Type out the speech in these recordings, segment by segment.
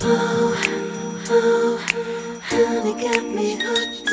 Oh, oh, oh, honey got me hooked.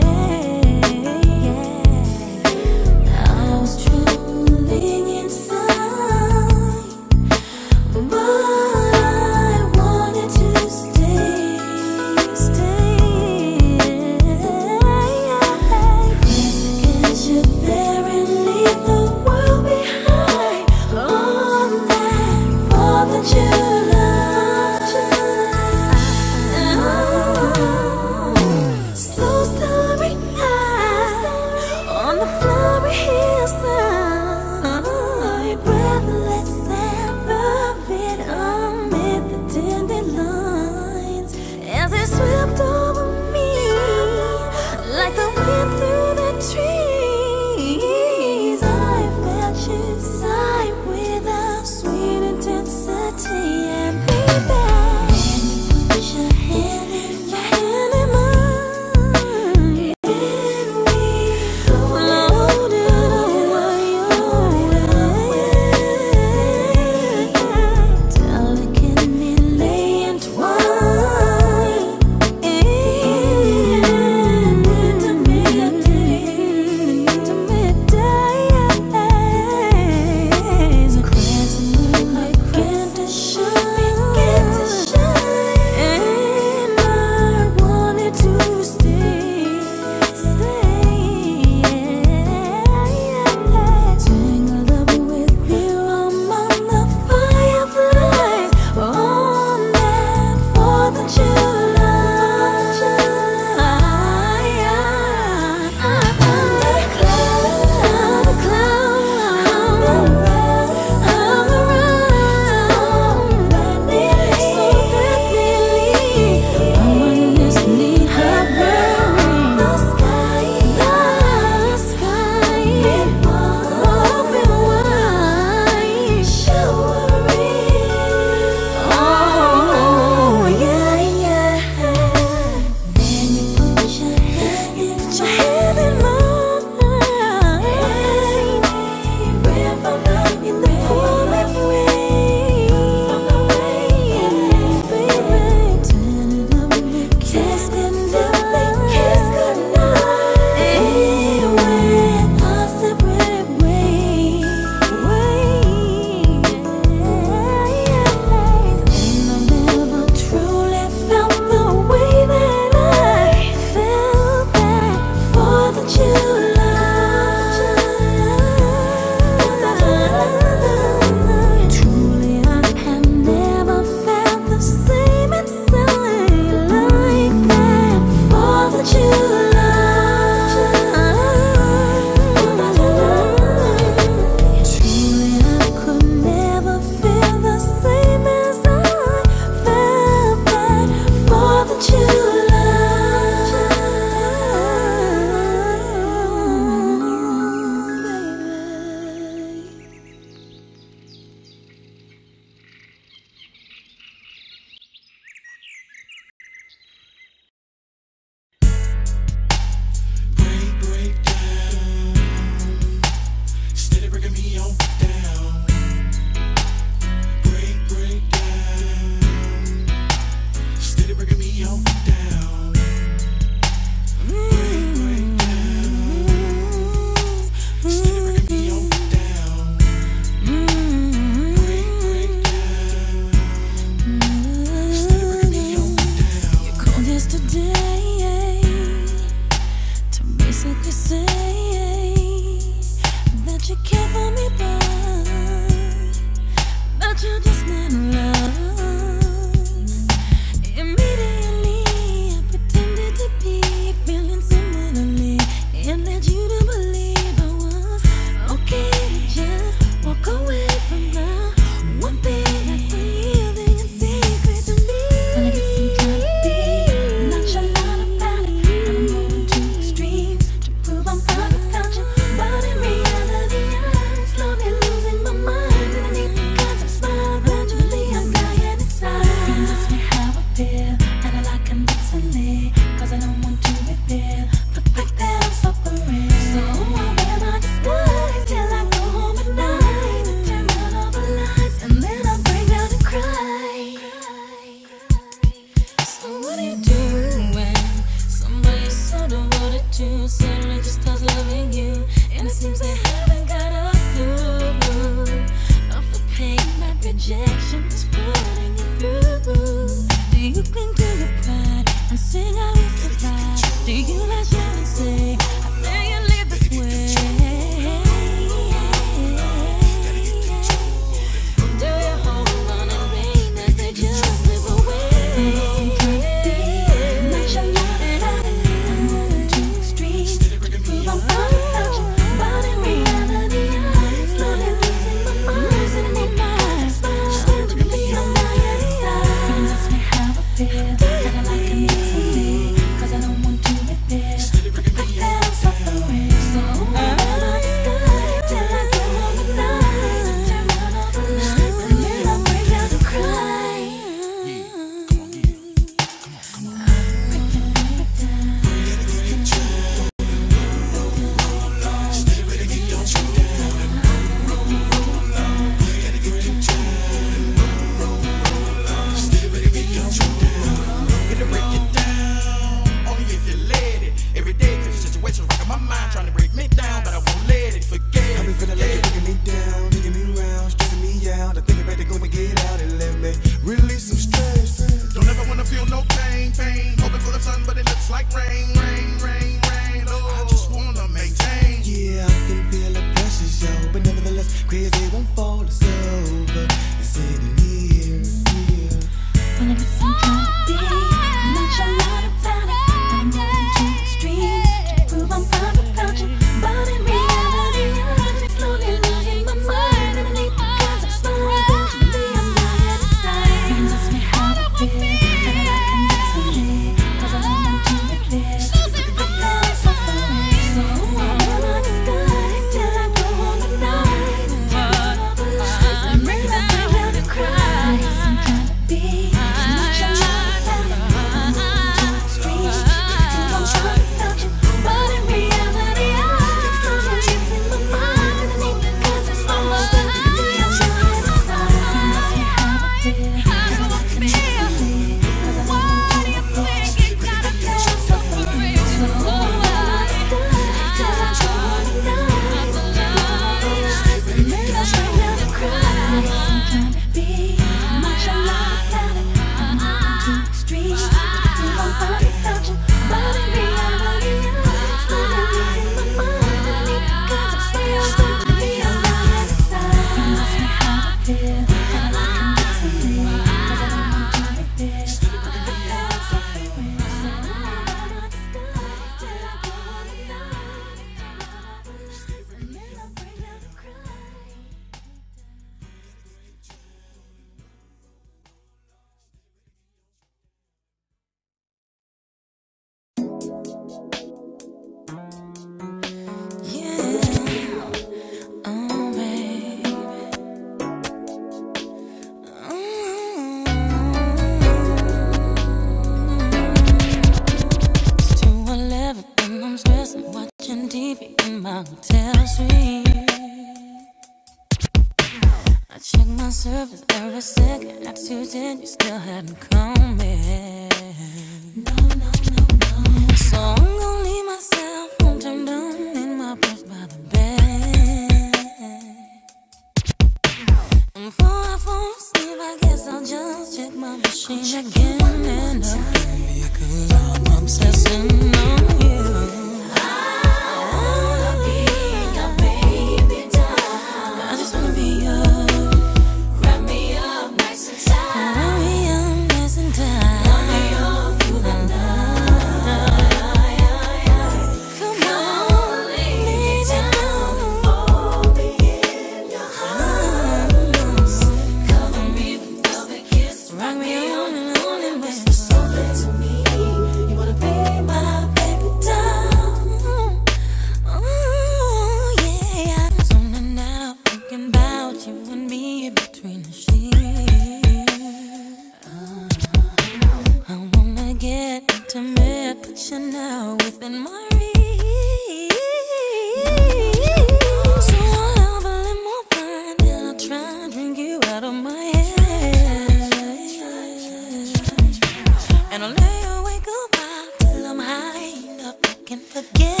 And I'll lay awake a while till I'm high enough I can forget.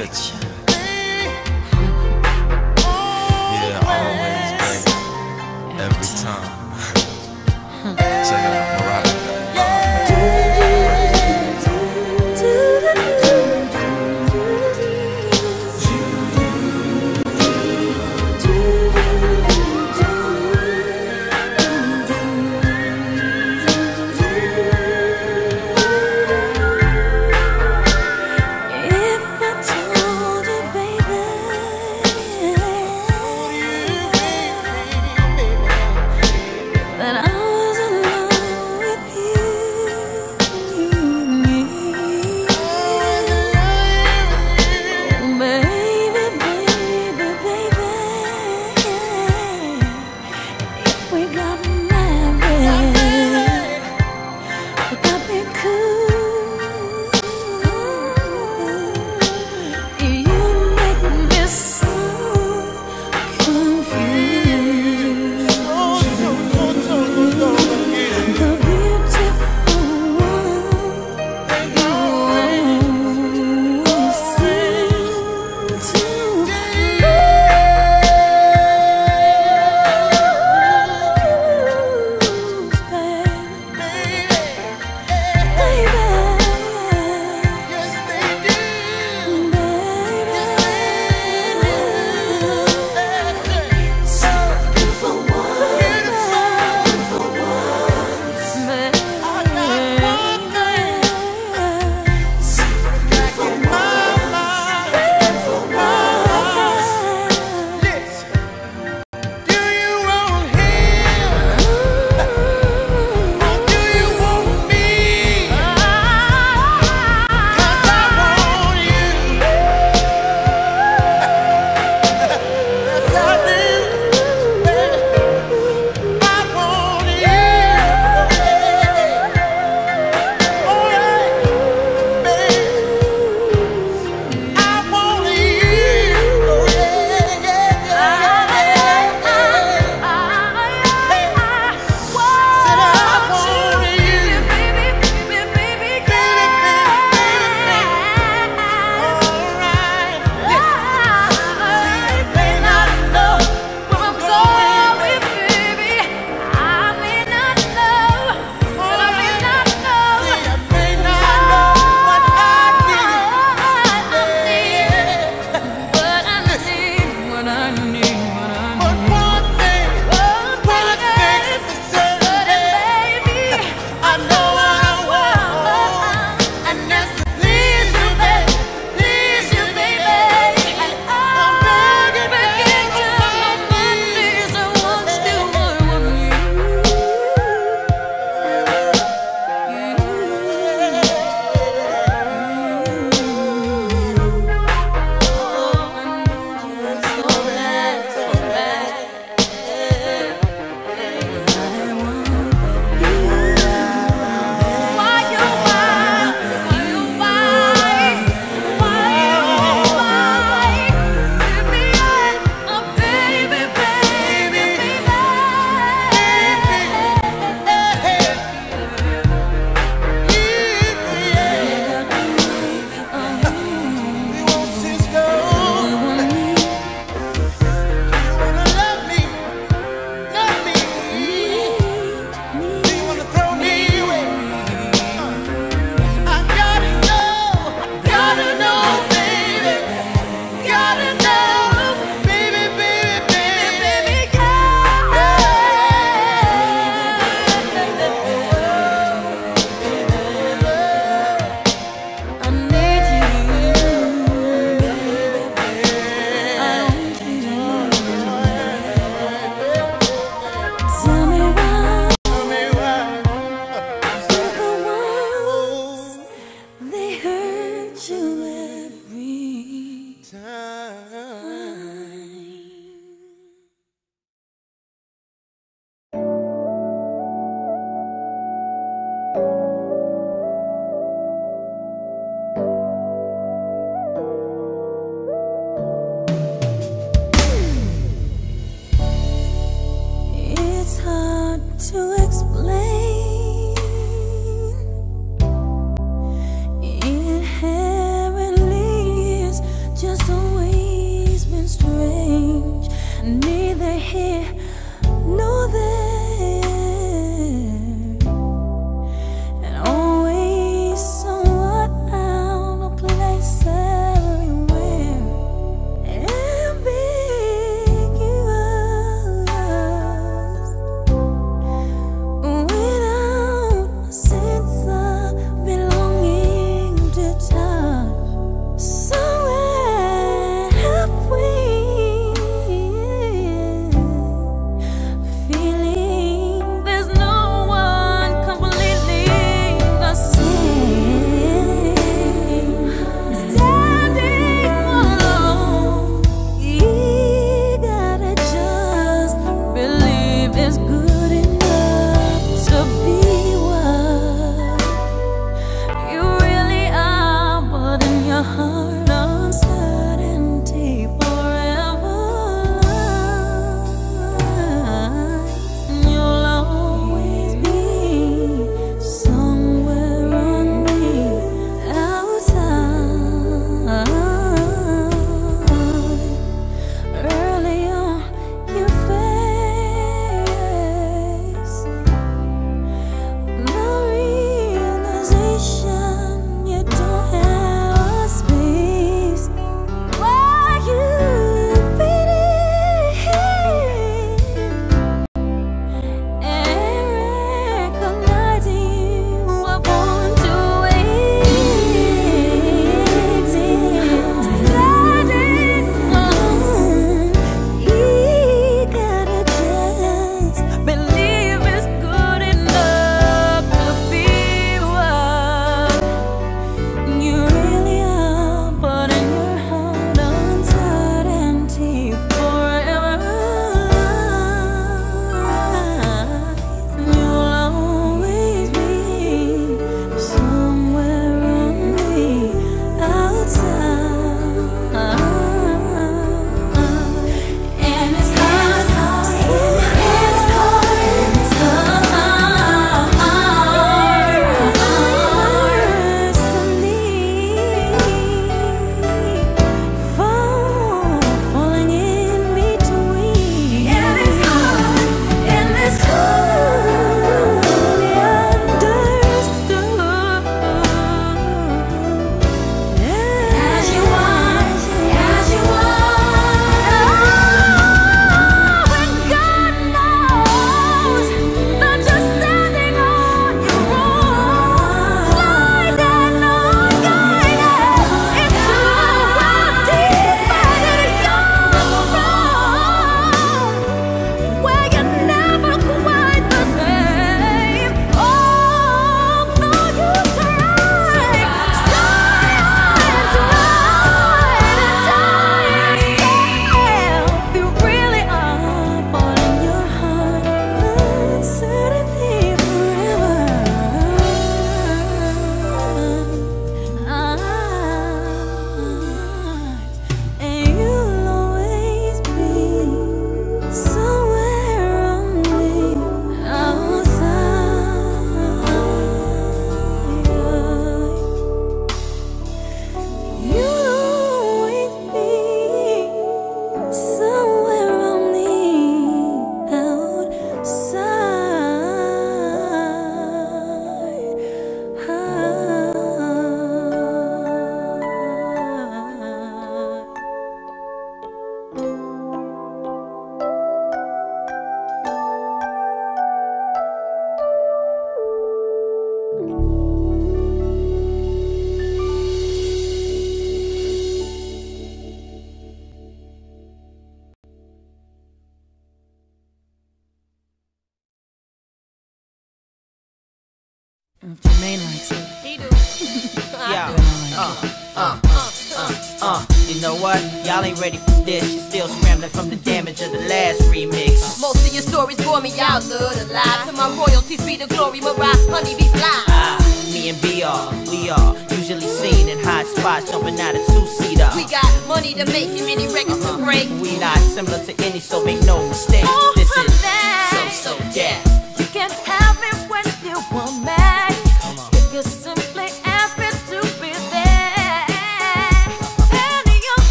客气。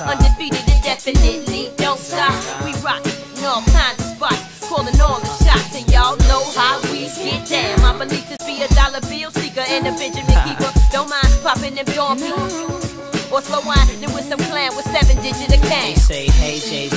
Undefeated, Undefeated indefinitely, don't stop. We rock in all kinds of spots, calling all the shots, and y'all know how we get down. My belief is be a dollar bill seeker and a Benjamin keeper. Don't mind popping them door no. Or slow winding with some clan with seven digit of They say, hey, Jay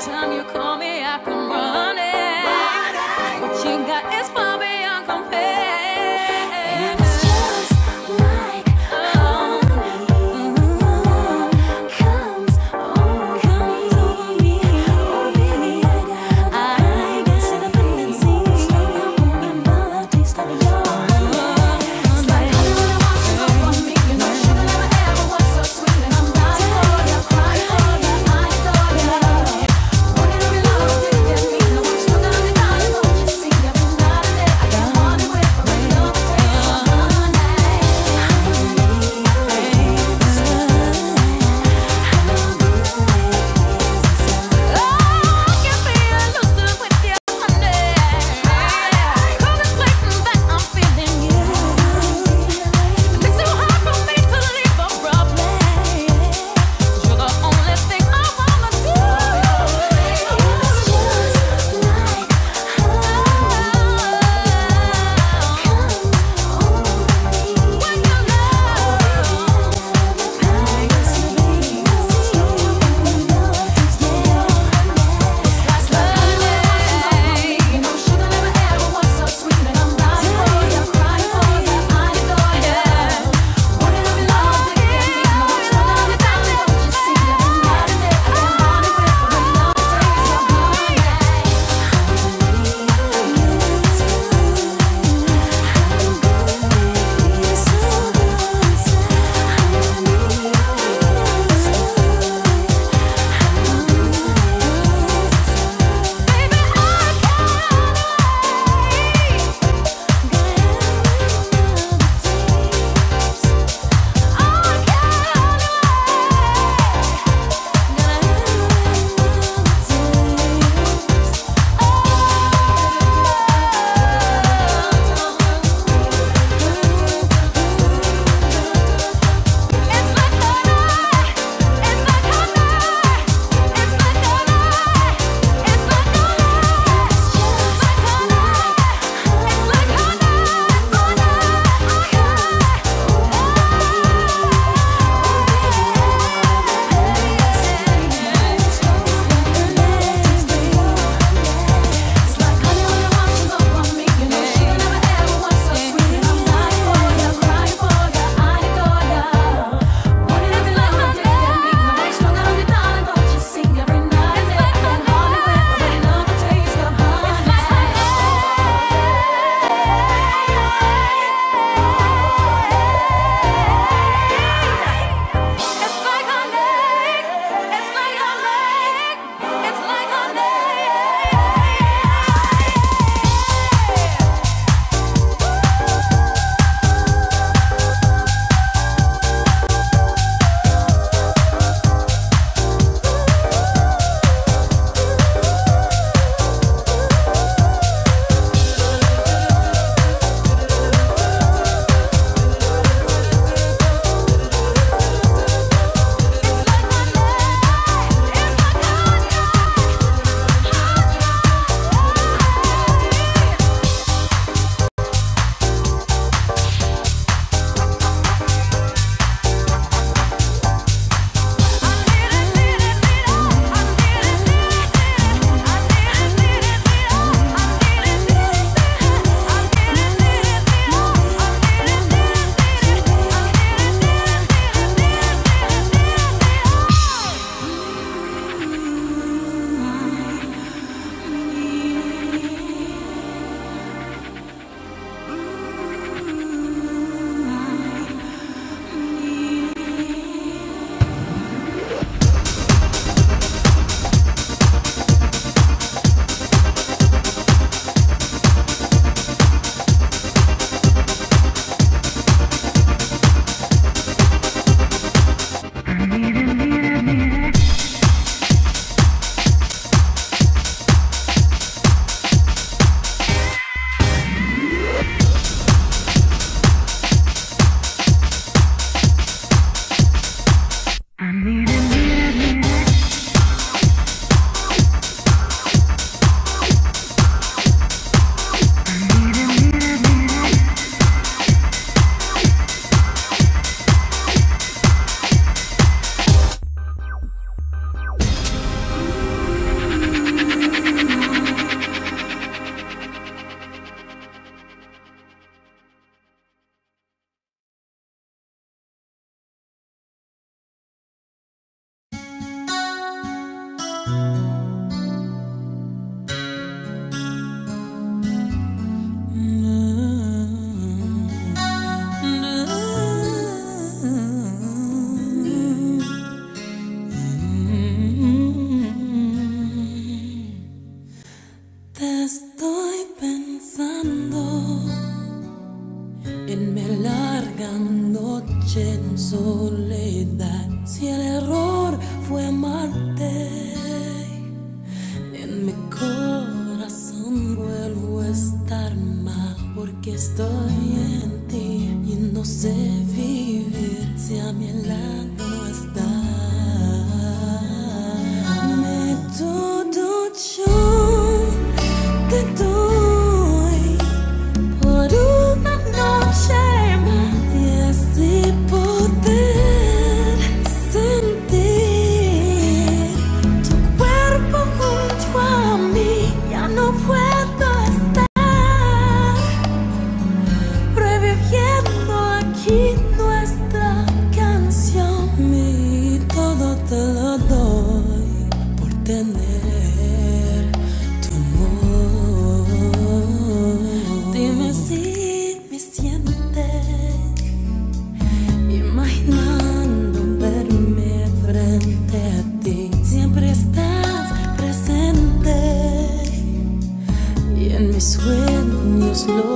time you call me, I come running.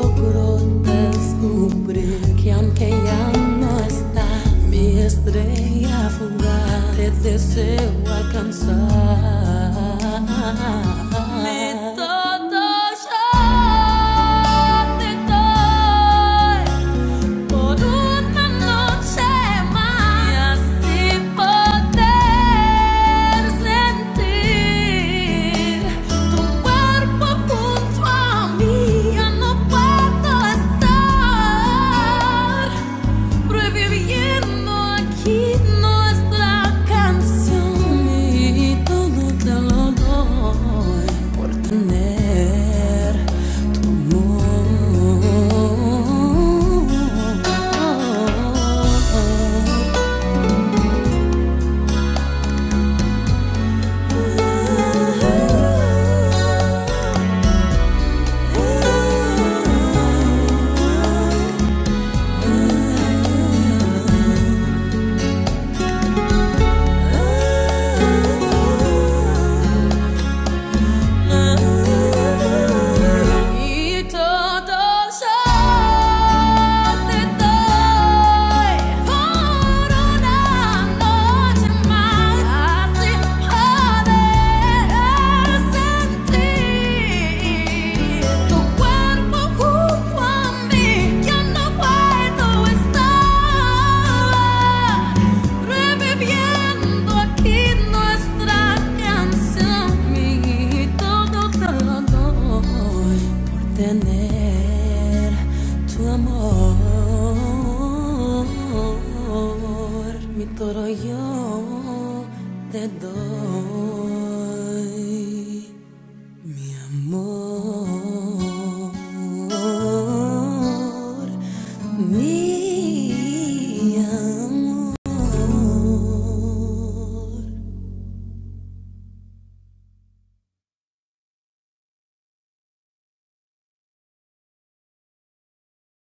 logro que aunque ya está me mi estrella fugaz te deseo alcanzar.